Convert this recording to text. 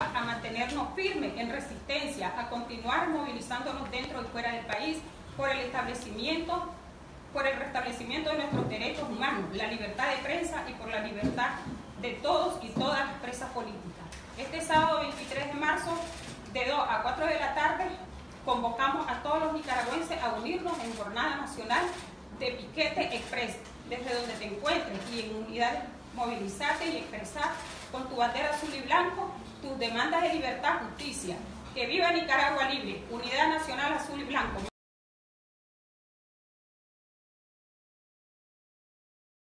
a mantenernos firmes en resistencia, a continuar movilizándonos dentro y fuera del país por el establecimiento, por el restablecimiento de nuestros derechos humanos, la libertad de prensa y por la libertad de todos y todas las presas políticas. Este sábado 23 de marzo, de 2 a 4 de la tarde, convocamos a todos los nicaragüenses a unirnos en jornada nacional de piquete express, desde donde te encuentres y en unidad movilizarte y expresar con tu bandera azul y blanco demandas de libertad, justicia. Que viva Nicaragua libre, unidad nacional azul y blanco.